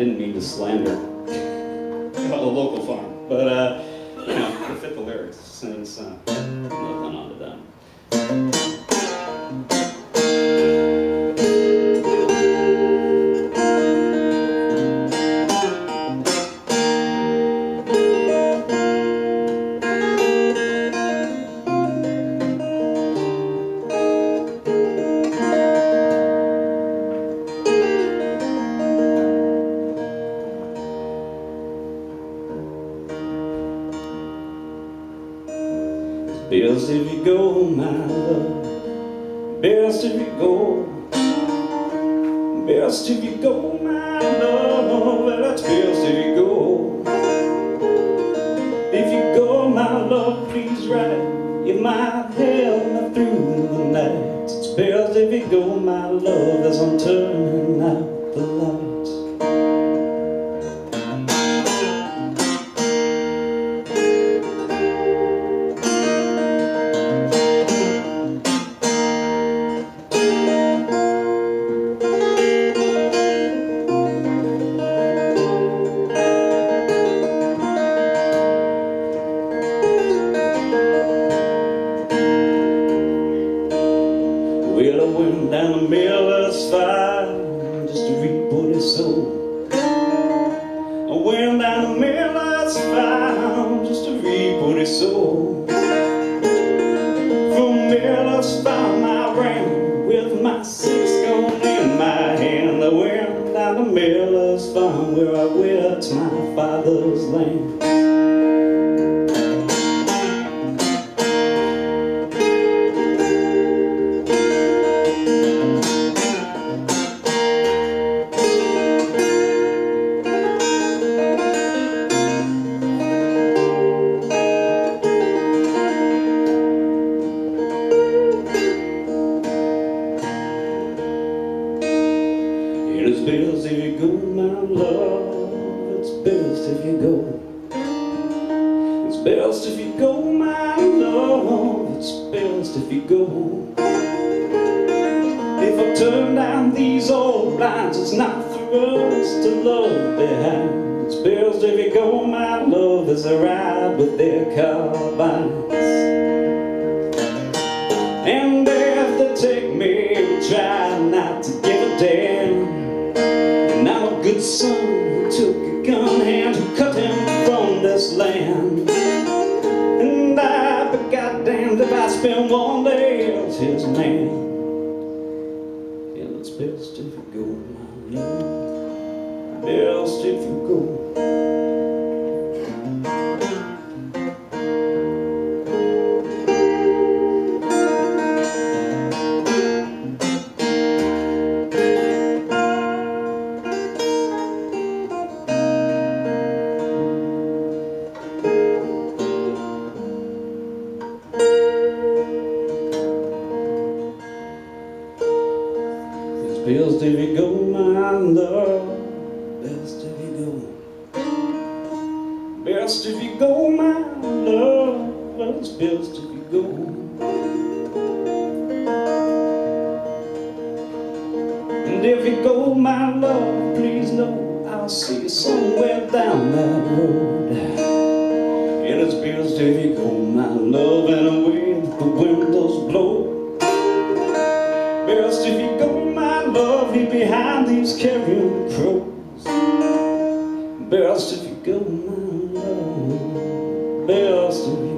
didn't mean to slander the local farm, but uh, you know, it fit the lyrics since uh, nothing onto them. Best if you go, my love. Best if you go. Best if you go, my love. That's best if you go. If you go, my love, please write. You might help me through the night. It's best if you go, my love, as I'm turning out the lights. Sowed. I went down the Miller's fire just to what he sowed. From Miller's farm I ran with my six gun in my hand. I went down to Miller's farm where I worked my father's land. It is best if you go, my love. It's best if you go. It's best if you go, my love. It's best if you go. If I turn down these old blinds, it's not for us to love behind. It's best if you go, my love, as I ride with their carbines. And if they take me, try not to give a damn. And son who took a gun who cut him from this land. And I'd be goddamned if I spend one day as his man. Yeah, it's best if you go, my love. Best if you go. Best if you go, my love. Best if you go. Best if you go, my love. It's best if you go. And if you go, my love, please know I'll see you somewhere down that road. And it's best if you go, my love, love, leave behind these carrion crows. Best if you go, my love. Best if